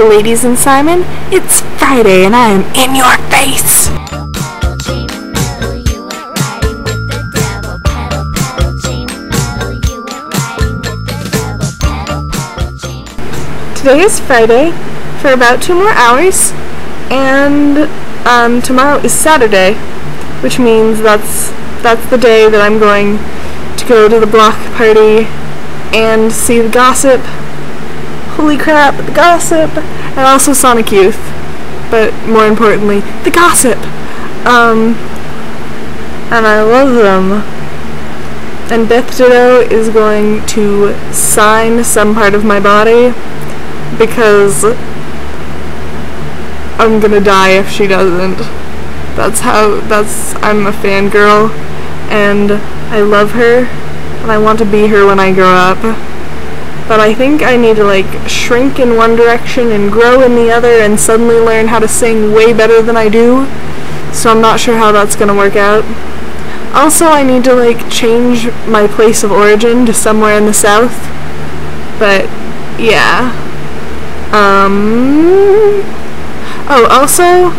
Ladies and Simon. It's Friday, and I am in your face. Today is Friday for about two more hours, and um, tomorrow is Saturday, which means that's that's the day that I'm going to go to the block party and see the gossip. Holy crap, the gossip! And also Sonic Youth, but more importantly, the gossip. Um, and I love them. And Beth Ditto is going to sign some part of my body because I'm gonna die if she doesn't. That's how, that's, I'm a fangirl and I love her and I want to be her when I grow up. But I think I need to like shrink in one direction and grow in the other and suddenly learn how to sing way better than I do. So I'm not sure how that's gonna work out. Also, I need to like change my place of origin to somewhere in the south. But yeah. Um. Oh, also,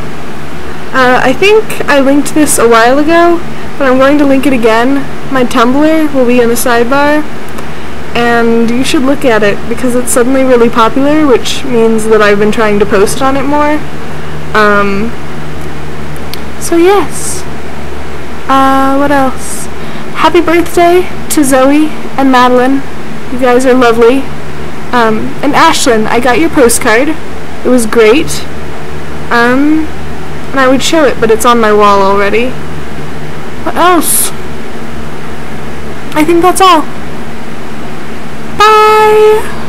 uh, I think I linked this a while ago, but I'm going to link it again. My Tumblr will be in the sidebar, and you should look at it because it's suddenly really popular, which means that I've been trying to post on it more. Um. So yes. Uh, what else? Happy birthday to Zoe and Madeline. You guys are lovely. Um, and Ashlyn, I got your postcard. It was great. Um, and I would show it, but it's on my wall already. What else? I think that's all. Bye!